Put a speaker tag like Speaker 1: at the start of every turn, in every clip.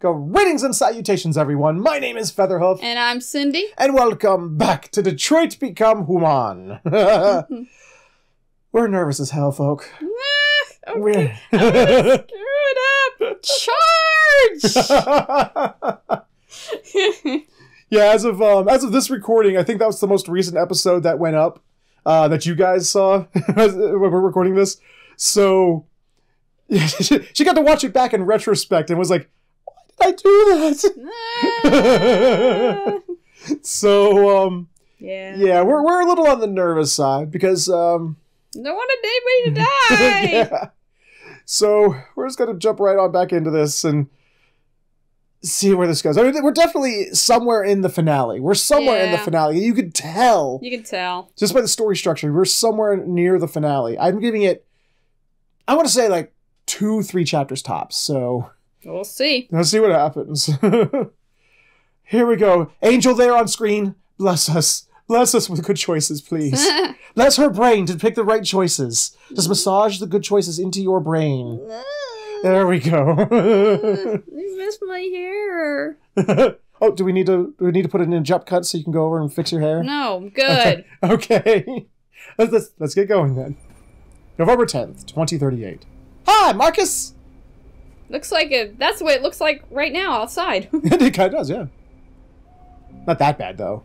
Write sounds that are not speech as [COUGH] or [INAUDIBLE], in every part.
Speaker 1: Greetings and salutations, everyone. My name is Featherhoof,
Speaker 2: And I'm Cindy.
Speaker 1: and welcome back to Detroit Become Human. [LAUGHS] We're nervous as hell, folk. [LAUGHS]
Speaker 2: Ah, okay.
Speaker 1: We're- [LAUGHS]
Speaker 2: Screw it up. Charge!
Speaker 1: yeah, as of um, as of this recording, I think that was the most recent episode that went up uh, that you guys saw when we're recording this. So she, got to watch it back in retrospect and was like, "Why did I do that?"
Speaker 2: Ah. [LAUGHS]
Speaker 1: so um,
Speaker 2: yeah.
Speaker 1: yeah, we're we're a little on the nervous side because um,
Speaker 2: Don't want anybody to die. [LAUGHS]
Speaker 1: yeah. So we're just gonna jump right on back into this and see where this goes. I mean, we're definitely somewhere in the finale. We're somewhere in the finale. You could tell
Speaker 2: You can tell.
Speaker 1: just by the story structure. We're somewhere near the finale. I'm giving it. I want to say like two, three chapters tops. So
Speaker 2: We'll see.
Speaker 1: let's see what happens. [LAUGHS] Here we go. Angel there on screen. Bless us. Bless us with good choices, please. [LAUGHS] Bless her brain to pick the right choices. Just massage the good choices into your brain. There we go. [LAUGHS]
Speaker 2: you missed my hair.
Speaker 1: oh, do we need to do we need to put it in a jump cut so you can go over and fix your hair?
Speaker 2: No, good.
Speaker 1: Okay. let's, let's let's get going then. November tenth, twenty thirty eight. Hi, Markus.
Speaker 2: Looks like it. That's what it looks like right now outside. [LAUGHS]
Speaker 1: it kind of does, yeah. Not that bad though.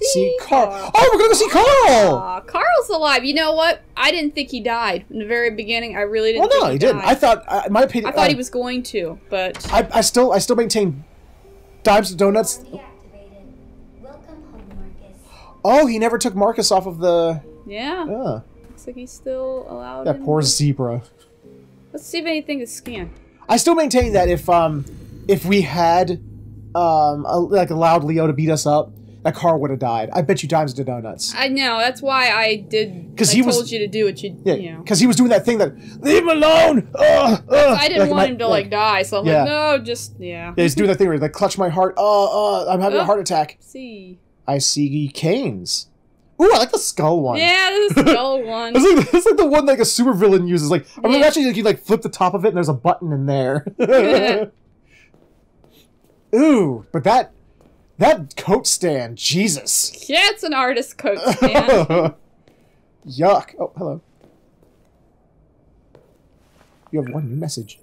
Speaker 1: See Carl.
Speaker 2: Carl.
Speaker 1: Oh, we're gonna go see Carl.
Speaker 2: Aw, Carl's alive. You know what? I didn't think he died in the very beginning. I really didn't.
Speaker 1: Well, no, he didn't.
Speaker 2: died.
Speaker 1: I thought, uh, my opinion,
Speaker 2: I thought he
Speaker 1: uh,
Speaker 2: was going to, but
Speaker 1: I, I still, I still maintain. Dimes to donuts.
Speaker 3: Deactivated. Welcome home, Markus.
Speaker 1: Oh, he never took Markus off of the.
Speaker 2: yeah,
Speaker 1: Yeah.
Speaker 2: looks like he's still allowed.
Speaker 1: that poor zebra.
Speaker 2: Let's see if anything is scanned.
Speaker 1: I still maintain that if um if we had um a, like allowed Leo to beat us up, that car would have died. I bet you dimes to donuts.
Speaker 2: I know. That's why I did. Because
Speaker 1: he was-
Speaker 2: told you to do what you.
Speaker 1: Yeah,
Speaker 2: You know.
Speaker 1: because he was doing that thing that leave him alone. Ugh, ugh.
Speaker 2: I didn't
Speaker 1: Like,
Speaker 2: want
Speaker 1: my-
Speaker 2: him to like die, so I'm
Speaker 1: Yeah.
Speaker 2: like, no, just yeah.
Speaker 1: Yeah, he's doing that thing where he's like clutch my heart. Uh, uh, I'm having a heart attack.
Speaker 2: see.
Speaker 1: I see canes. Ooh, I like the skull one.
Speaker 2: Yeah, this [LAUGHS] is skull one.
Speaker 1: It's like, it's like the one like a supervillain uses. Like I mean,
Speaker 2: Yeah.
Speaker 1: actually, like, you like flip the top of it and there's a button in there. [LAUGHS] Ooh, but that that coat stand, Jesus.
Speaker 2: Yeah, it's an artist coat [LAUGHS] stand.
Speaker 1: Yuck. Oh, hello. You have one new message.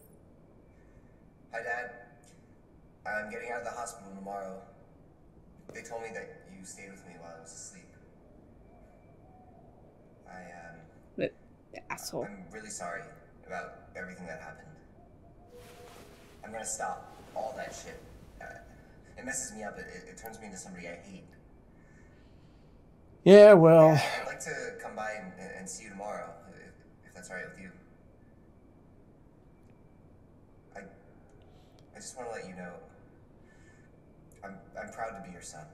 Speaker 4: Sorry about everything that happened. I'm gonna stop all that shit. Uh, it messes me up. It, it, turns me into somebody I hate.
Speaker 1: Yeah, well,
Speaker 4: I'd like to come by and, and see you tomorrow, if, if that's alright with you. I, I just want to let you know, I'm, I'm proud to be your son.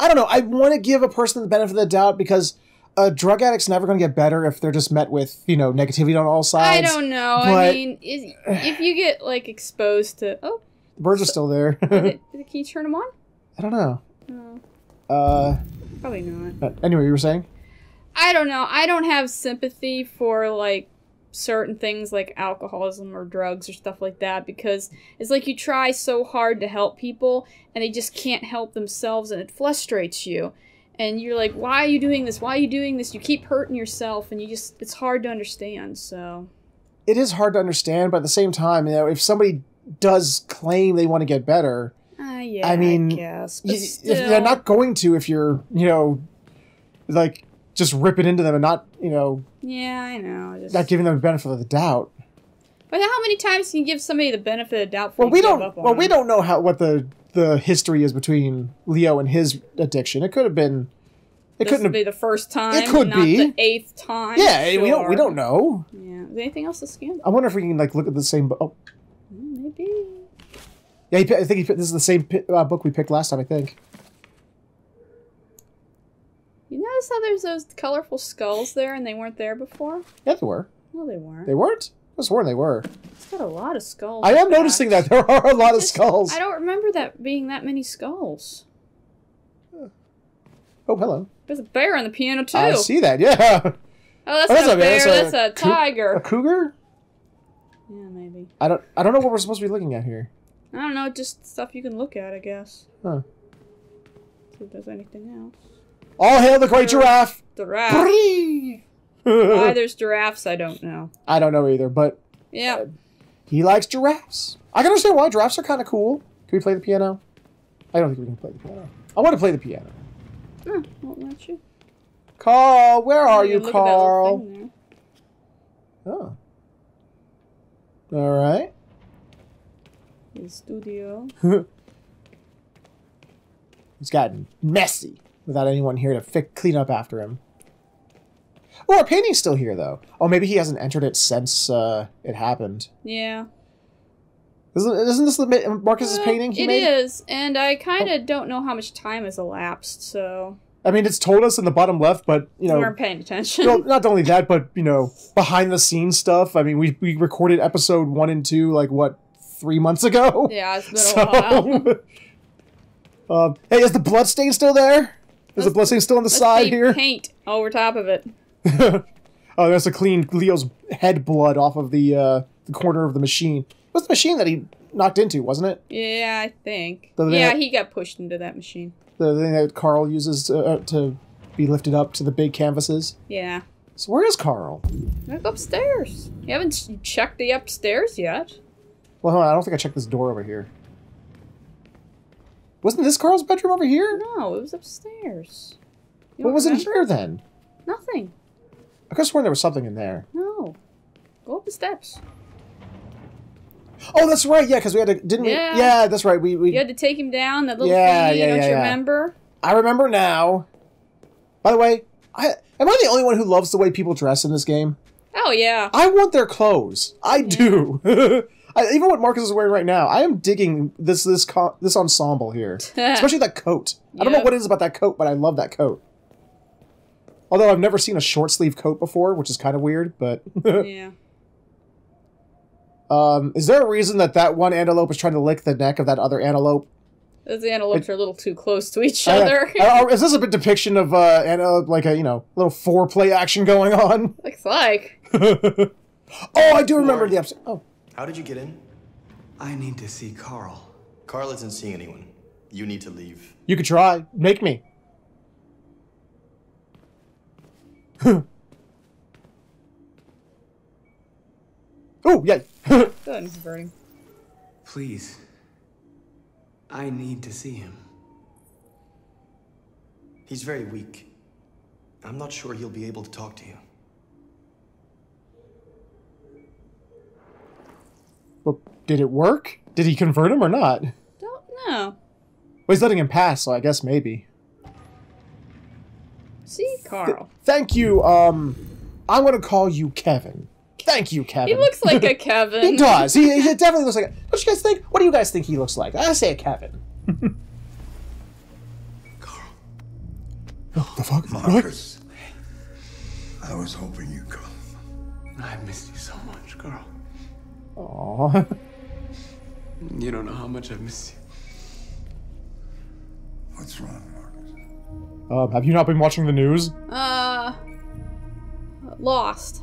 Speaker 1: I don't know. I want to give a person the benefit of the doubt because a drug addict's never going to get better if they're just met with, you know, negativity on all sides.
Speaker 2: I don't know. I mean, is, if you get like exposed to oh,
Speaker 1: The birds are still there.
Speaker 2: did, [LAUGHS] did, can you turn them on?
Speaker 1: I don't know.
Speaker 2: No,
Speaker 1: Uh,
Speaker 2: probably not.
Speaker 1: but anyway, you were saying?
Speaker 2: I don't know. I don't have sympathy for like certain things like alcoholism or drugs or stuff like that because it's like you try so hard to help people and they just can't help themselves and it frustrates you. And you're like, why are you doing this? Why are you doing this? You keep hurting yourself and you just, it's hard to understand. So,
Speaker 1: It is hard to understand, but at the same time, you know, if somebody does claim they want to get better,
Speaker 2: uh, yeah,
Speaker 1: I mean,
Speaker 2: guess. But
Speaker 1: if they're not going to, if you're, you know, like just ripping into them and not, you know,
Speaker 2: yeah, I know. Just,
Speaker 1: not giving them the benefit of the doubt.
Speaker 2: but how many times can you give somebody the benefit of the doubt?
Speaker 1: Well, we don't.
Speaker 2: up on
Speaker 1: Well, we don't know how what the the history is between Leo and his addiction. It could have been. It couldn't
Speaker 2: be the first time.
Speaker 1: It could
Speaker 2: not
Speaker 1: be.
Speaker 2: the eighth time.
Speaker 1: Yeah, we don't. We don't know.
Speaker 2: Yeah. Is there anything else to scan?
Speaker 1: I wonder if we can like look at the same. bo- Oh,
Speaker 2: Mm, Maybe.
Speaker 1: yeah. He, I think he, this is the same uh, book we picked last time. I think.
Speaker 2: You notice how there's those colorful skulls there and they weren't there before?
Speaker 1: Yeah, they were.
Speaker 2: No, they weren't.
Speaker 1: They weren't. I sworn they were.
Speaker 2: It's got a lot of skulls.
Speaker 1: I am
Speaker 2: fact.
Speaker 1: noticing that there are a lot of skulls.
Speaker 2: I don't remember that being that many skulls.
Speaker 1: Oh, hello.
Speaker 2: There's a bear on the piano too.
Speaker 1: I see that. Yeah.
Speaker 2: Oh, that's,
Speaker 1: Oh, that's a bear, that's a
Speaker 2: That's a, tiger.
Speaker 1: A cougar.
Speaker 2: Yeah, maybe.
Speaker 1: I don't. I don't know what we're supposed to be looking at here.
Speaker 2: I don't know, just stuff you can look at, I guess.
Speaker 1: Huh.
Speaker 2: See if there's anything else.
Speaker 1: All hail the great giraffe!
Speaker 2: Giraffe. Why [LAUGHS] there's giraffes, I don't know.
Speaker 1: I don't know either, but
Speaker 2: Yeah.
Speaker 1: Uh, he likes giraffes. I can understand why giraffes are kind of cool. Can we play the piano? I don't think we can play the piano. I want to play the piano.
Speaker 2: Won't let you.
Speaker 1: Carl, where are you,
Speaker 2: look at that little
Speaker 1: Carl? Oh. All right.
Speaker 2: The studio. [LAUGHS]
Speaker 1: He's gotten messy without anyone here to clean up after him. Oh, our painting's still here, though. Oh, maybe he hasn't entered it since uh, it happened.
Speaker 2: Yeah.
Speaker 1: Isn't, isn't this the Ma- Markus's
Speaker 2: Well,
Speaker 1: painting he
Speaker 2: It
Speaker 1: made? Oh.
Speaker 2: is, and I kind of don't know how much time has elapsed, so
Speaker 1: I mean, it's told us in the bottom left, but you know, we
Speaker 2: weren't paying attention.
Speaker 1: well, not only that, but you know, [LAUGHS] behind the scenes stuff. I mean, we we recorded episode one and two like what three months ago.
Speaker 2: yeah, it's been a while.
Speaker 1: So, [LAUGHS] um, hey, is the blood stain still there? Is the blood stain still on the
Speaker 2: Let's
Speaker 1: side here?
Speaker 2: Paint over top of it. [LAUGHS]
Speaker 1: oh, that's to clean Leo's head blood off of the uh, the corner of the machine. It was the machine that he knocked into, wasn't it?
Speaker 2: Yeah, I think. Yeah,
Speaker 1: had-
Speaker 2: he got pushed into that machine.
Speaker 1: The thing that Carl uses to, uh, to be lifted up to the big canvases.
Speaker 2: Yeah.
Speaker 1: So where is Carl?
Speaker 2: Look upstairs. You haven't checked the upstairs yet.
Speaker 1: Well, hold on, I don't think I checked this door over here. Wasn't this Carl's bedroom over here?
Speaker 2: No, it was upstairs. You
Speaker 1: What was in
Speaker 2: remember?
Speaker 1: here then?
Speaker 2: Nothing.
Speaker 1: I could have sworn there was something in there.
Speaker 2: No. Go up the steps.
Speaker 1: Oh, that's right. Yeah, because we had to, didn't
Speaker 2: Yeah.
Speaker 1: we? Yeah, that's right. We, we
Speaker 2: You had to take him down, that little
Speaker 1: Yeah,
Speaker 2: thingy,
Speaker 1: yeah,
Speaker 2: don't
Speaker 1: yeah,
Speaker 2: you
Speaker 1: yeah.
Speaker 2: remember?
Speaker 1: I remember now. By the way, I am I the only one who loves the way people dress in this game?
Speaker 2: Oh, yeah.
Speaker 1: I want their clothes. I do. [LAUGHS] I, even what Markus is wearing right now, I am digging this this this ensemble here, [LAUGHS] especially that coat. I don't know
Speaker 2: Yep.
Speaker 1: what it is about that coat, but I love that coat. Although I've never seen a short sleeve coat before, which is kind of weird. But [LAUGHS]
Speaker 2: yeah.
Speaker 1: Um, is there a reason that that one antelope is trying to lick the neck of that other antelope?
Speaker 2: Those antelopes are a little too close to each other.
Speaker 1: uh, is this a bit depiction of uh, antelope, like a you know little foreplay action going on? [LAUGHS]
Speaker 2: Looks like. [LAUGHS]
Speaker 1: oh, I do remember the episode. Oh,
Speaker 5: How did you get in?
Speaker 6: I need to see Carl.
Speaker 5: Carl isn't seeing anyone. You need to leave.
Speaker 1: you could try. Make me. [LAUGHS] oh yeah.
Speaker 2: Go ahead, Mrs. Birding.
Speaker 6: Please. I need to see him.
Speaker 5: He's very weak. I'm not sure he'll be able to talk to you.
Speaker 1: well, did it work? Did he convert him or not? Well,
Speaker 2: Don't know.
Speaker 1: Well, he's letting him pass, so I guess maybe.
Speaker 2: See, Carl.
Speaker 1: Thank you. Um, I'm gonna call you Kevin. Thank you, Kevin.
Speaker 2: He looks like a [LAUGHS] Kevin.
Speaker 1: He does. He, he definitely looks like. A, what do you guys think? What do you guys think he looks like? I say a Kevin. [LAUGHS]
Speaker 6: Carl.
Speaker 1: the fuck?
Speaker 7: Markus, I was hoping you'd come.
Speaker 6: I've missed you so much, Carl.
Speaker 1: Aw. [LAUGHS]
Speaker 6: You don't know how much I've missed you.
Speaker 7: What's wrong, Markus?
Speaker 1: Um, have you not been watching the news?
Speaker 2: Uh. Lost.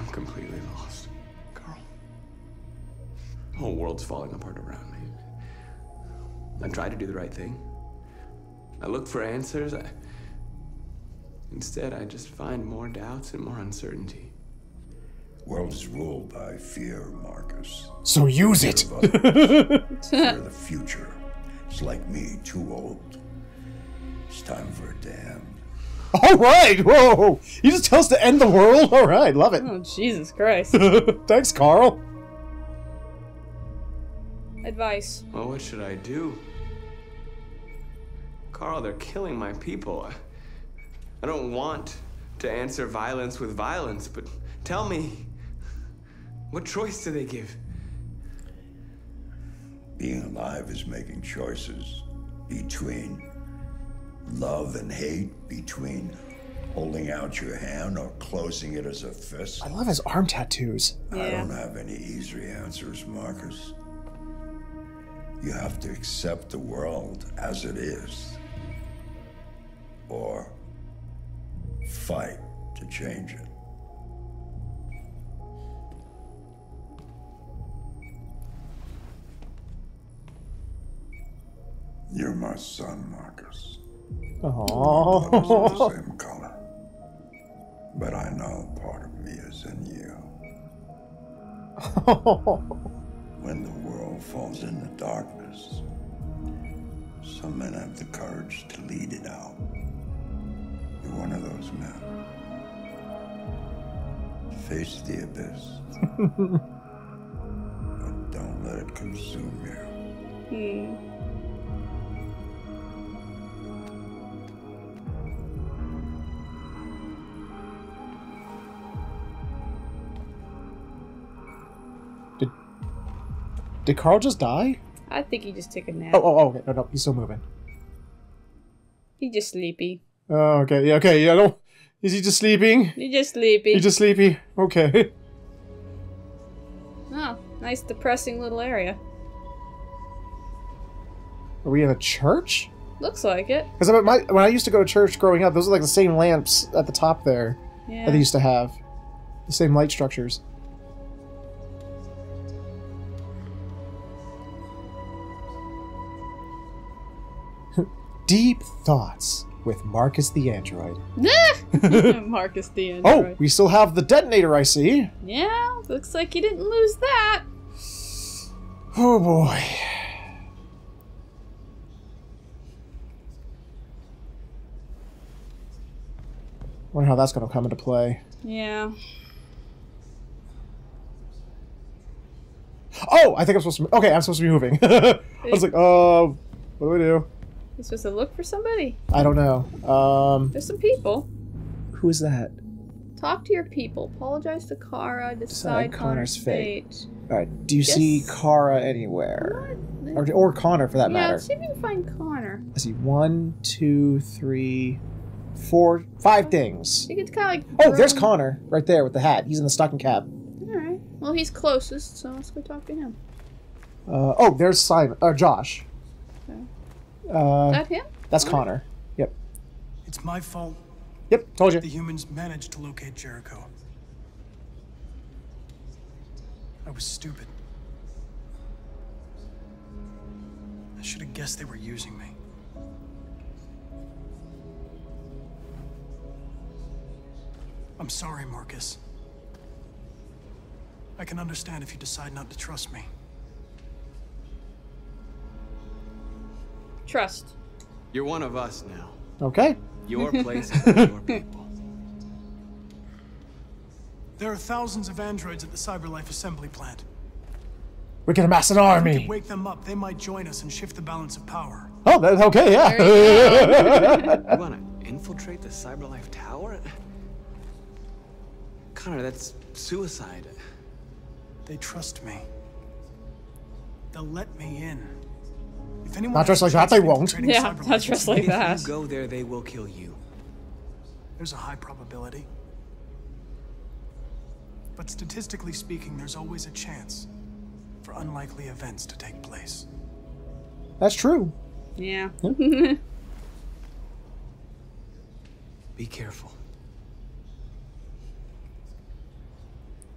Speaker 6: I'm completely lost, Carl. The whole world's falling apart around me. I try to do the right thing. I look for answers. I... Instead, I just find more doubts and more uncertainty.
Speaker 7: The world is ruled by fear, Markus.
Speaker 1: So use it.
Speaker 7: Fear of [LAUGHS] fear the future. It's like me, too old. It's time for a damn. [LAUGHS]
Speaker 1: All right. Whoa. You just tell us to end the world. All right. Love it.
Speaker 2: Oh, Jesus Christ. [LAUGHS]
Speaker 1: Thanks, Carl.
Speaker 2: Advice.
Speaker 6: Well, what should I do? Carl, they're killing my people. I- I don't want to answer violence with violence, but tell me, what choice do they give?
Speaker 7: Being alive is making choices between love and hate between holding out your hand or closing it as a fist?
Speaker 1: I love his arm tattoos.
Speaker 2: Yeah.
Speaker 7: I don't have any easy answers, Markus. You have to accept the world as it is, or fight to change it. You're my son, Markus.
Speaker 1: Aww.
Speaker 7: We're the same color. But I know part of me is in you. [LAUGHS] When the world falls into darkness, some men have the courage to lead it out. You're one of those men. Face the abyss. [LAUGHS] but don't let it consume you.
Speaker 2: Hmm.
Speaker 1: Did Carl just die?
Speaker 2: I think he just took a nap.
Speaker 1: Oh, oh, oh, okay. No, no, he's still moving.
Speaker 2: He just sleepy.
Speaker 1: Oh, okay. Yeah, okay. Yeah, no. Is he just sleeping?
Speaker 2: He's just sleepy.
Speaker 1: He's just sleepy. Okay.
Speaker 2: Oh, [LAUGHS] nice depressing little area.
Speaker 1: Are we in a church?
Speaker 2: Looks like it.
Speaker 1: Because when I used to go to church growing up, those are like the same lamps at the top there that they used to have. The same light structures. Deep thoughts with Markus the android. [LAUGHS]
Speaker 2: Markus the [LAUGHS] Android.
Speaker 1: Oh, we still have the detonator, I see.
Speaker 2: Yeah, looks like you didn't lose that.
Speaker 1: Oh boy. Wonder how that's going to come into play.
Speaker 2: Yeah.
Speaker 1: Oh, I think I'm supposed to. Okay, I'm supposed to be moving. [LAUGHS] I was like, uh, what do I do?
Speaker 2: You supposed to look for somebody?
Speaker 1: I don't know. Um,
Speaker 2: There's some people.
Speaker 1: who is that?
Speaker 2: Talk to your people. Apologize to Kara. Decide,
Speaker 1: Decide
Speaker 2: Connor's
Speaker 1: Connor's fate.
Speaker 2: fate.
Speaker 1: All right. Do you see Kara anywhere,
Speaker 2: What?
Speaker 1: or or Connor for that
Speaker 2: yeah,
Speaker 1: matter?
Speaker 2: let's see if we can find Connor.
Speaker 1: I see one, two, three, four, five things.
Speaker 2: You could kind of like.
Speaker 1: Oh, there's Connor right there with the hat. He's in the stocking cap.
Speaker 2: All right. Well, he's closest, so let's go talk to him.
Speaker 1: Uh, oh, there's Simon. Uh, Josh.
Speaker 2: Okay.
Speaker 1: Uh,
Speaker 2: that him?
Speaker 1: that's Connor. Yep.
Speaker 8: It's my fault
Speaker 1: Yep. Told you.
Speaker 8: the humans managed to locate Jericho. I was stupid. I should have guessed they were using me. I'm sorry, Markus. I can understand if you decide not to trust me.
Speaker 2: Trust.
Speaker 6: You're one of us now.
Speaker 1: Okay.
Speaker 6: Your [LAUGHS] place is with your people.
Speaker 8: There are thousands of androids at the Cyberlife assembly plant.
Speaker 1: We can amass an
Speaker 8: If we
Speaker 1: army.
Speaker 8: could wake them up, they might join us and shift the balance of power.
Speaker 1: Oh, that's okay, yeah.
Speaker 6: You [LAUGHS] want to infiltrate the Cyberlife Tower? Connor, that's suicide.
Speaker 8: They trust me. They'll let me in. If anyone
Speaker 1: Not
Speaker 8: has
Speaker 1: dressed like that, they won't.
Speaker 8: infiltrating
Speaker 2: Yeah,
Speaker 8: Cyberlife,
Speaker 2: not
Speaker 8: it's
Speaker 2: dressed
Speaker 8: me.
Speaker 2: like
Speaker 6: if
Speaker 2: that.
Speaker 6: you go there, they will kill you.
Speaker 8: There's a high probability. But statistically speaking, there's always a chance for unlikely events to take place.
Speaker 1: That's true.
Speaker 2: Yeah. [LAUGHS]
Speaker 6: Be careful.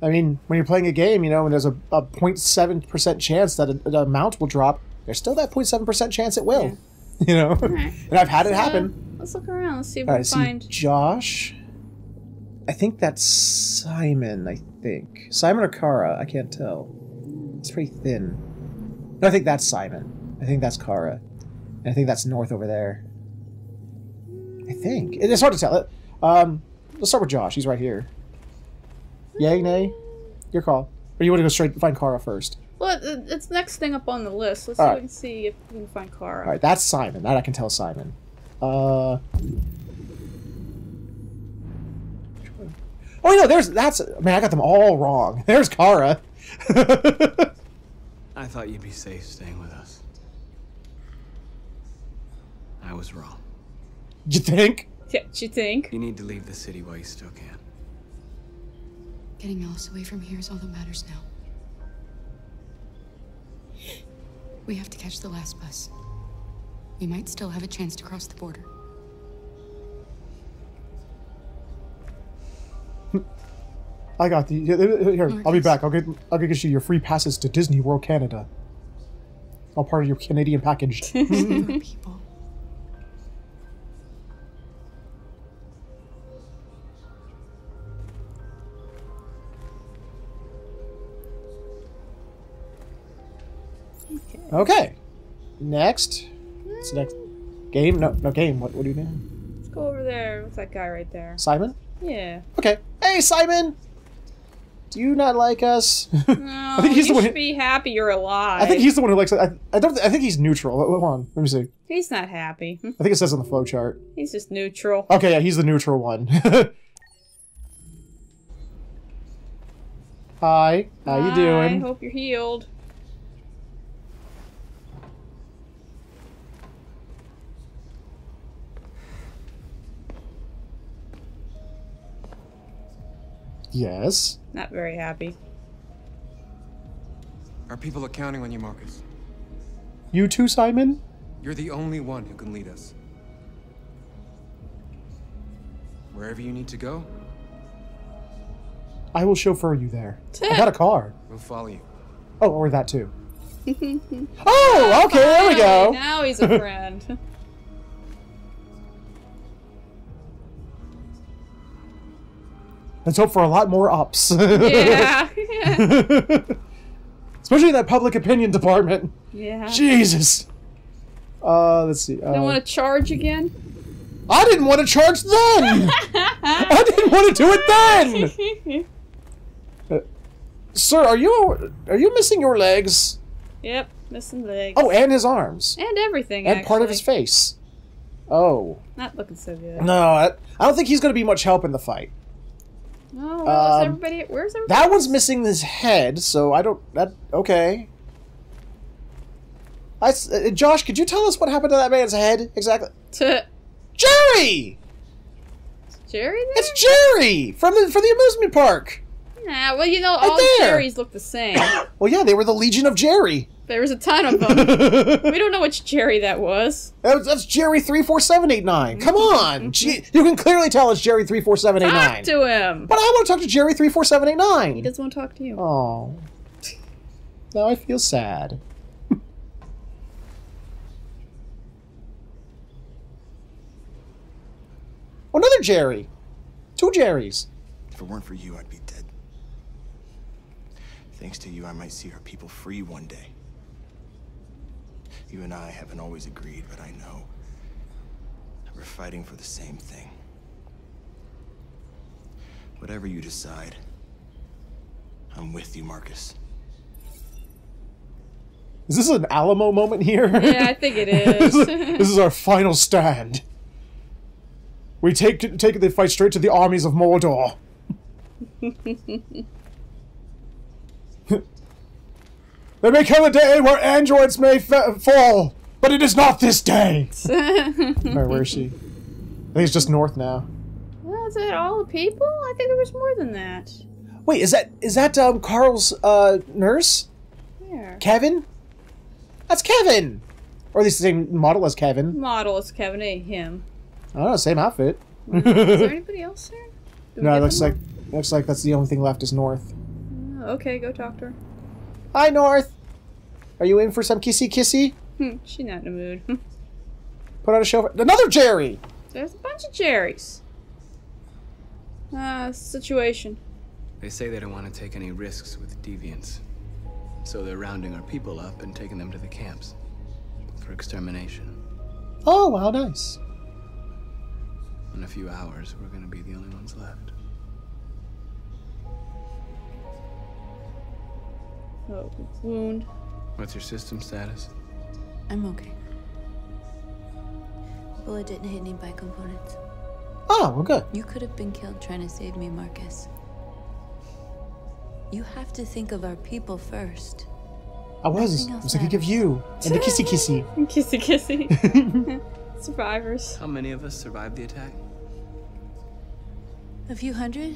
Speaker 1: I mean, when you're playing a game, you know, and there's a, a 0.7% chance that a, an amount will drop, there's still that 0.7% chance it will. [LAUGHS] You know? And I've had it
Speaker 2: Uh,
Speaker 1: happen.
Speaker 2: let's look around. Let's see if we
Speaker 1: right,
Speaker 2: find.
Speaker 1: Josh. I think that's Simon, I think. Simon or Kara, I can't tell. It's pretty thin. No, I think that's Simon. I think that's Kara. And I think that's North over there. I think. It's hard to tell. Um, let's start with Josh. He's right here. Yay, nay? Your call. Or you want to go straight and find Kara first?
Speaker 2: Well, it's next thing up on the list. Let's see if
Speaker 1: right.
Speaker 2: we can see if we can find Kara.
Speaker 1: All right, that's Simon. That I can tell Simon. Uh. Oh no, there's that's man. I got them all wrong. [LAUGHS] There's Kara. [LAUGHS]
Speaker 6: I thought you'd be safe staying with us. I was wrong.
Speaker 1: you think?
Speaker 2: Yeah, you think?
Speaker 6: You need to leave the city while you still can.
Speaker 9: Getting Alice away from here is all that matters now. We have to catch the last bus. We might still have a chance to cross the border.
Speaker 1: I got the here. here, I'll be back. I'll get I'll get you your free passes to Disney World Canada. All part of your Canadian package. [LAUGHS]
Speaker 9: people.
Speaker 1: Okay. Next. What's the hmm. next game? No, no game. What? What do you mean?
Speaker 2: Let's go over there. What's that guy right there?
Speaker 1: Simon.
Speaker 2: Yeah.
Speaker 1: Okay. Hey, Simon. Do you not like us? [LAUGHS]
Speaker 2: No,
Speaker 1: I think he's
Speaker 2: you
Speaker 1: the one.
Speaker 2: should
Speaker 1: Who,
Speaker 2: be happy you're alive.
Speaker 1: I think he's the one who likes. I, I don't. I think he's neutral. Hold on. Let me see.
Speaker 2: He's not happy.
Speaker 1: I think it says on the flow chart.
Speaker 2: He's just neutral.
Speaker 1: Okay, yeah, he's the neutral one. [LAUGHS] Hi, how you doing?
Speaker 2: I hope you're healed.
Speaker 1: Yes.
Speaker 2: Not very happy.
Speaker 10: Our people are counting on you, Markus.
Speaker 1: You too, Simon?
Speaker 10: You're the only one who can lead us. Wherever you need to go,
Speaker 1: I will chauffeur you there. [LAUGHS] I got a car.
Speaker 10: we'll follow you.
Speaker 1: Oh, or that too. [LAUGHS] Oh, okay, there we go. [LAUGHS]
Speaker 2: Now he's a friend.
Speaker 1: Let's hope for a lot more ups. [LAUGHS]
Speaker 2: yeah. [LAUGHS] [LAUGHS]
Speaker 1: Especially that public opinion department.
Speaker 2: yeah.
Speaker 1: Jesus. Uh, let's see. Uh,
Speaker 2: Don't want to charge again?
Speaker 1: I didn't want to charge then. I didn't want to do it then. Uh, sir, are you are you missing your legs?
Speaker 2: yep, missing legs.
Speaker 1: Oh, and his arms,
Speaker 2: and everything.
Speaker 1: and part of his face. Oh
Speaker 2: Not looking so good.
Speaker 1: no, I, I don't think he's going to be much help in the fight.
Speaker 2: Oh, well, is
Speaker 1: Um,
Speaker 2: everybody? Where's everybody?
Speaker 1: That one's missing his head, so I don't. That okay. I, uh, Josh, could you tell us what happened to that man's head exactly?
Speaker 2: To
Speaker 1: Jerry,
Speaker 2: Jerry there?
Speaker 1: it's Jerry from the from the amusement park.
Speaker 2: Nah, well, you know,
Speaker 1: Right
Speaker 2: all
Speaker 1: there.
Speaker 2: Jerrys look the same. [COUGHS]
Speaker 1: Well, yeah, they were the Legion of Jerry.
Speaker 2: There's a ton of them. [LAUGHS] we don't know which Jerry that was.
Speaker 1: was, that's Jerry three four seven eight nine. Come mm-hmm. on, mm-hmm. Gee, you can clearly tell it's Jerry three four seven eight nine.
Speaker 2: Talk to him.
Speaker 1: But I want to talk to Jerry three four seven eight nine.
Speaker 2: He doesn't want to talk to you.
Speaker 1: Oh, now I feel sad. [LAUGHS] Another Jerry. Two Jerrys.
Speaker 5: If it weren't for you, I'd be dead. Thanks to you, I might see our people free one day. You and I haven't always agreed, but I know that we're fighting for the same thing. Whatever you decide, I'm with you, Markus.
Speaker 1: Is this an Alamo moment here?
Speaker 2: Yeah, I think it [LAUGHS] is.
Speaker 1: this,
Speaker 2: is.
Speaker 1: is this is our final stand. We take take the fight straight to the armies of Mordor. [LAUGHS] there may come a day where androids may fa- fall, but it is not this day. [LAUGHS] Where, where is she? I think it's just north now.
Speaker 2: well, is that all the people? I think there was more than that.
Speaker 1: Wait, is that is that um, Carl's uh, nurse?
Speaker 2: There.
Speaker 1: Kevin? That's Kevin, or at least the same model as Kevin.
Speaker 2: Model as Kevin A. Him.
Speaker 1: I don't know, same outfit.
Speaker 2: Is there anybody [LAUGHS] else there? Do
Speaker 1: No, it looks
Speaker 2: them
Speaker 1: like looks like that's the only thing left is North.
Speaker 2: Oh, okay, go talk to her.
Speaker 1: Hi, North. Are you in for some kissy kissy?
Speaker 2: Hmm, she's not in the mood. [LAUGHS]
Speaker 1: Put on a show. For- Another Jerry.
Speaker 2: There's a bunch of Jerrys. Uh, situation.
Speaker 6: They say they don't want to take any risks with deviants. So they're rounding our people up and taking them to the camps for extermination.
Speaker 1: Oh, how nice.
Speaker 6: In a few hours, we're going to be the only ones left.
Speaker 2: Oh, wound.
Speaker 6: What's your system status?
Speaker 11: I'm okay. Bullet didn't hit any biocomponents.
Speaker 1: Oh, well, good.
Speaker 11: You could have been killed trying to save me, Markus. You have to think of our people first.
Speaker 1: I was.
Speaker 11: Nothing
Speaker 1: I
Speaker 11: else
Speaker 1: was thinking of you and the kissy kissy. [LAUGHS]
Speaker 2: Kissy kissy. [LAUGHS] Survivors.
Speaker 6: How many of us survived the attack?
Speaker 11: A few hundred?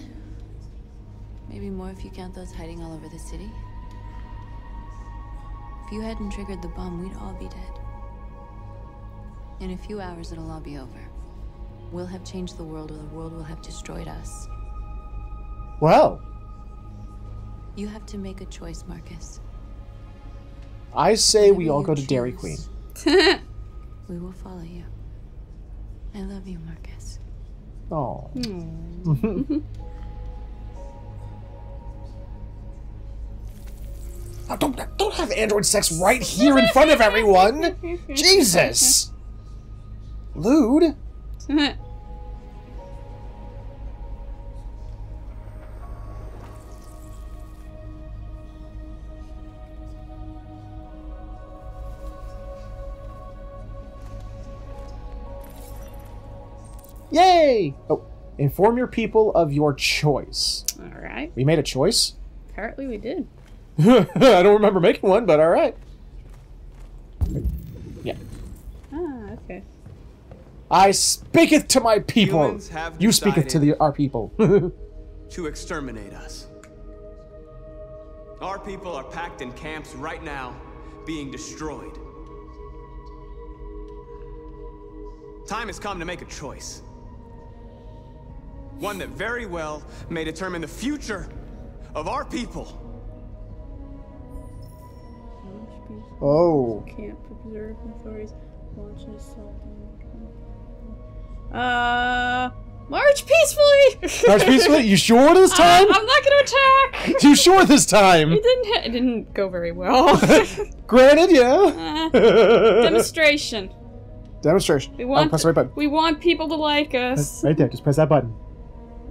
Speaker 11: Maybe more if you count those hiding all over the city. If you hadn't triggered the bomb, we'd all be dead. In a few hours, it'll all be over. We'll have changed the world, or the world will have destroyed us.
Speaker 1: Well,
Speaker 11: You have to make a choice, Markus.
Speaker 1: I say we all go to Dairy Queen. [LAUGHS]
Speaker 11: We will follow you. I love you, Markus.
Speaker 1: Oh. [LAUGHS] Oh, don't don't have android sex right here in front of everyone. [LAUGHS] Jesus. Lewd. Yay! Oh, inform your people of your choice.
Speaker 2: All right.
Speaker 1: We made a choice.
Speaker 2: Apparently we did. [LAUGHS]
Speaker 1: I don't remember making one, but all right. Yeah.
Speaker 2: Ah, okay.
Speaker 1: I speaketh to my people.
Speaker 6: Humans have
Speaker 1: You speaketh to the our people. [LAUGHS]
Speaker 6: to exterminate us. Our people are packed in camps right now, being destroyed. Time has come to make a choice. One that very well may determine the future of our people.
Speaker 1: Oh.
Speaker 2: Can't preserve authorities. Launch an assault. Uh, march peacefully.
Speaker 1: March peacefully? You sure this [LAUGHS] time?
Speaker 2: Uh, I'm not gonna attack. [LAUGHS]
Speaker 1: You sure this time?
Speaker 2: It didn't. It didn't go very well. [LAUGHS]
Speaker 1: Granted, yeah.
Speaker 2: Uh, demonstration.
Speaker 1: Demonstration.
Speaker 2: We
Speaker 1: Oh,
Speaker 2: want.
Speaker 1: press the right button.
Speaker 2: We want people to like us.
Speaker 1: Right there. Just press that button.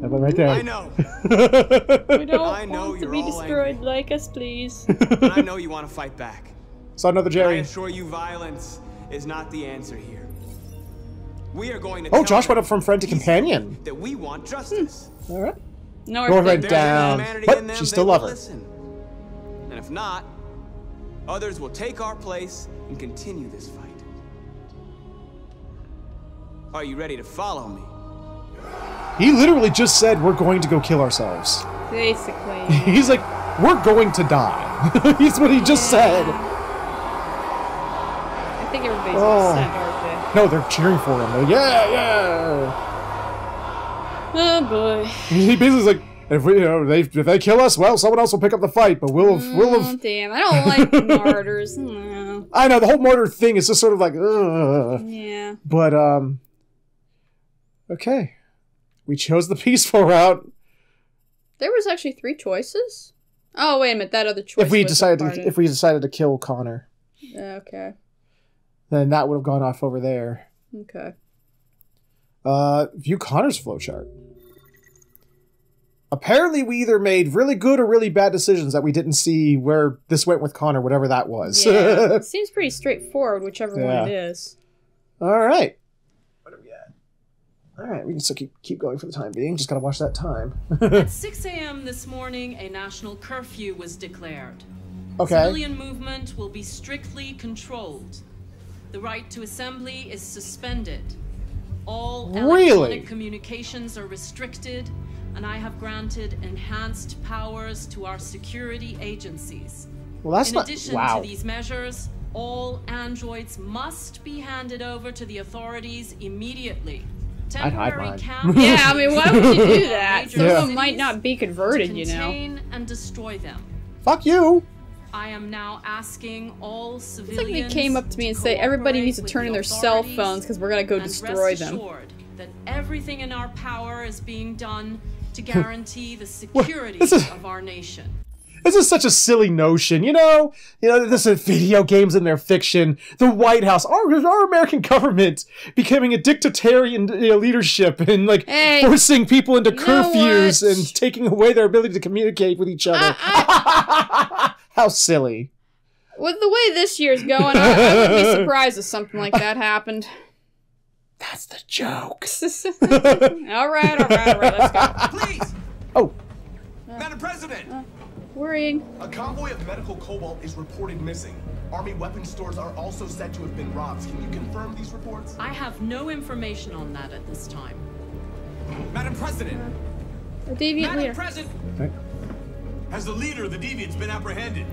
Speaker 1: That button right there.
Speaker 6: I know.
Speaker 2: We don't
Speaker 6: I know
Speaker 2: want to
Speaker 6: you're
Speaker 2: be
Speaker 6: all
Speaker 2: destroyed. Like us, please.
Speaker 6: And I know you want to fight back.
Speaker 1: Saw another
Speaker 6: I
Speaker 1: Jerry.
Speaker 6: assure you, violence is not the answer here. We are going to
Speaker 1: Oh, Josh went up from friend to companion.
Speaker 6: that we want justice.
Speaker 1: Hmm, all right.
Speaker 2: North.
Speaker 1: North
Speaker 2: Bend.
Speaker 1: went down. But
Speaker 6: in them,
Speaker 1: she still
Speaker 6: will
Speaker 1: love her.
Speaker 6: Listen. And if not, others will take our place and continue this fight. Are you ready to follow me?
Speaker 1: He literally just said we're going to go kill ourselves.
Speaker 2: Basically. [LAUGHS]
Speaker 1: He's like, we're going to die. [LAUGHS] He's what he just said.
Speaker 2: I think everybody's
Speaker 1: Oh.
Speaker 2: upset, aren't
Speaker 1: No, they're cheering for him. They're, yeah, yeah.
Speaker 2: Oh boy.
Speaker 1: He basically's like, if we, you know, they if they kill us, well, someone else will pick up the fight. But we'll have, we'll
Speaker 2: Oh,
Speaker 1: have.
Speaker 2: damn, I don't like [LAUGHS] martyrs. No.
Speaker 1: I know the whole martyr thing is just sort of like, ugh.
Speaker 2: Yeah.
Speaker 1: But um, okay, we chose the peaceful route.
Speaker 2: There was actually three choices. Oh wait a minute, that other choice.
Speaker 1: If we
Speaker 2: was
Speaker 1: decided to, if we decided to kill Connor,
Speaker 2: Okay.
Speaker 1: Then that would have gone off over there.
Speaker 2: Okay.
Speaker 1: Uh, view Connor's flowchart. Apparently, we either made really good or really bad decisions that we didn't see where this went with Connor, whatever that was.
Speaker 2: Yeah. it [LAUGHS] seems pretty straightforward, whichever
Speaker 1: Yeah.
Speaker 2: one it is.
Speaker 1: All right. What are we at? All right, we can still keep keep going for the time being. Just gotta watch that time. [LAUGHS]
Speaker 12: At 6 a.m. this morning, a national curfew was declared.
Speaker 1: Okay.
Speaker 12: Civilian movement will be strictly controlled. The right to assembly is suspended. All
Speaker 1: Really?
Speaker 12: electronic communications are restricted, and I have granted enhanced powers to our security agencies.
Speaker 1: Well, that's
Speaker 12: In
Speaker 1: not-
Speaker 12: addition
Speaker 1: wow.
Speaker 12: to these measures, all androids must be handed over to the authorities immediately.
Speaker 1: I'd hide
Speaker 12: Temporary
Speaker 1: mine.
Speaker 12: camps [LAUGHS]
Speaker 2: Yeah, I mean, why would you do that?
Speaker 12: major
Speaker 2: Some of them might not be converted,
Speaker 12: to
Speaker 2: you know.
Speaker 12: contain and destroy them.
Speaker 1: Fuck you.
Speaker 12: I am now asking all
Speaker 2: It's like they came up to me and say everybody needs to turn in their cell phones because we're gonna go destroy
Speaker 12: rest
Speaker 2: them.
Speaker 12: that everything in our power is being done to [LAUGHS] guarantee the security
Speaker 1: This is-
Speaker 12: of our nation.
Speaker 1: This is such a silly notion, you know. You know, this is video games and their fiction. The White House, our, our American government, becoming a dictatorial you uh, know, leadership and like
Speaker 2: Hey,
Speaker 1: forcing people into curfews and taking away their ability to communicate with each other. How silly!
Speaker 2: With the way this year's going, I, I wouldn't be [LAUGHS] surprised if something like that happened.
Speaker 1: That's the joke. [LAUGHS]
Speaker 2: all right, all right, all right, let's go.
Speaker 13: Please!
Speaker 1: Oh.
Speaker 13: Madam President!
Speaker 2: Uh, worrying.
Speaker 13: A convoy of medical cobalt is reported missing. Army weapon stores are also said to have been robbed. Can you confirm these reports?
Speaker 12: I have no information on that at this time.
Speaker 13: Madam President!
Speaker 2: Uh, a deviant
Speaker 13: Madam
Speaker 2: leader.
Speaker 13: President! Has the leader of the deviants been apprehended?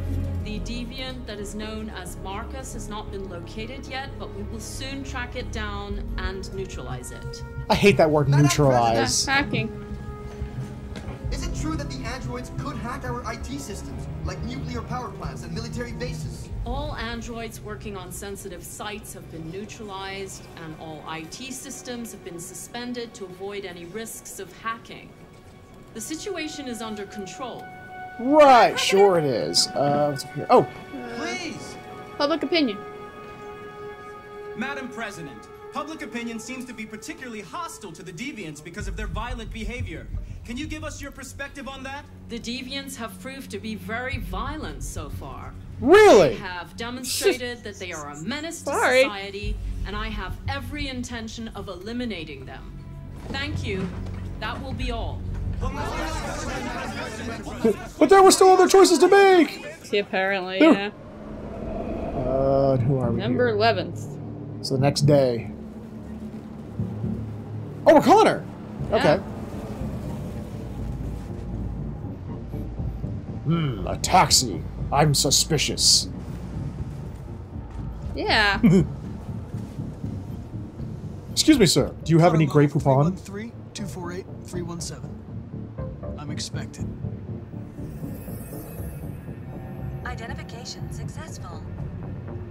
Speaker 12: The deviant that is known as Markus has not been located yet, but we will soon track it down and neutralize it.
Speaker 1: I hate that word neutralize.
Speaker 2: Hacking.
Speaker 14: Is it true that the androids could hack our IT systems, like nuclear power plants and military bases?
Speaker 12: All androids working on sensitive sites have been neutralized, and all IT systems have been suspended to avoid any risks of hacking. The situation is under control.
Speaker 1: Right, sure it is. Uh, what's up here? Oh,
Speaker 8: Please!
Speaker 2: Public opinion.
Speaker 8: Madam President, public opinion seems to be particularly hostile to the deviants because of their violent behavior. Can you give us your perspective on that?
Speaker 12: The deviants have proved to be very violent so far.
Speaker 1: Really?
Speaker 12: They have demonstrated that they are a menace to
Speaker 2: Sorry.
Speaker 12: society, and I have every intention of eliminating them. Thank you. That will be all. [LAUGHS]
Speaker 1: but there were still other choices to make.
Speaker 2: See, apparently,
Speaker 1: There-
Speaker 2: yeah.
Speaker 1: Uh, who are we?
Speaker 2: Number
Speaker 1: here?
Speaker 2: 11th.
Speaker 1: So the next day. Oh, we're Connor. Okay. Hmm, a taxi. I'm suspicious.
Speaker 2: Yeah. [LAUGHS]
Speaker 1: Excuse me, sir. Do you have any Grey Poupon?
Speaker 15: 348-317. I'm expected.
Speaker 16: Identification successful.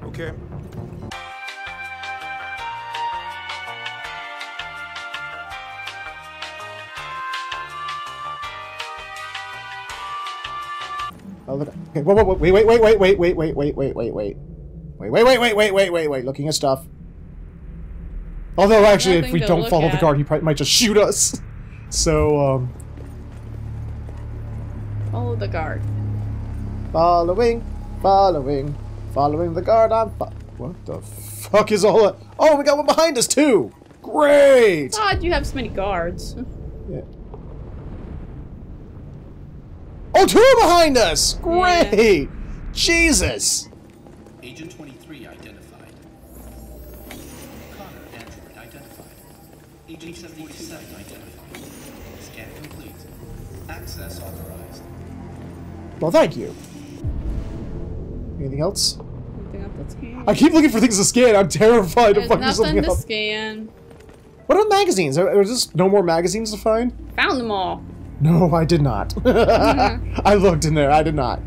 Speaker 5: Okay.
Speaker 1: Oh, look. Okay, whoa, whoa, whoa, wait, wait, wait, wait, wait, wait, wait, wait, wait, wait, wait. Wait, wait, wait, wait, wait, wait, wait, wait. Looking at stuff. Although, actually, if
Speaker 2: Nothing
Speaker 1: we
Speaker 2: to
Speaker 1: don't
Speaker 2: look
Speaker 1: follow the
Speaker 2: at.
Speaker 1: guard, he probably might just shoot us. So, um,
Speaker 2: Follow the guard.
Speaker 1: following, following, following the guard. I'm. Fo- what the fuck is all that? Oh, we got one behind us too. Great.
Speaker 2: God, you have so many guards.
Speaker 1: Yeah. Oh, two are behind us. Great. Jesus.
Speaker 17: Agent 23 identified. Connor Android identified. Agent 77 identified. Scan complete. Access authorized.
Speaker 1: Well, thank you. Anything else?
Speaker 2: Anything up that's scan?
Speaker 1: I keep looking for things to scan. I'm terrified
Speaker 2: There's
Speaker 1: of fucking
Speaker 2: nothing
Speaker 1: something
Speaker 2: to scan.
Speaker 1: What about magazines? Are, are just no more magazines to find?
Speaker 2: Found them all.
Speaker 1: No, I did not. [LAUGHS] I looked in there. I did not.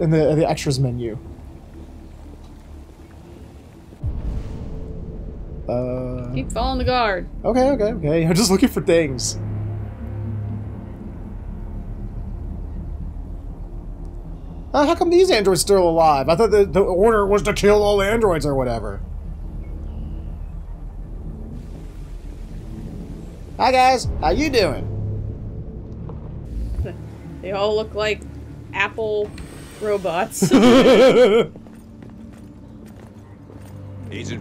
Speaker 1: In the the extras menu. Uh,
Speaker 2: Keep following the guard.
Speaker 1: okay, okay, okay. [LAUGHS] I'm just looking for things. Uh, how come these androids still alive? I thought the, the order was to kill all androids or whatever. Hi guys, how you doing? [LAUGHS]
Speaker 2: They all look like Apple robots. [LAUGHS]
Speaker 18: Agent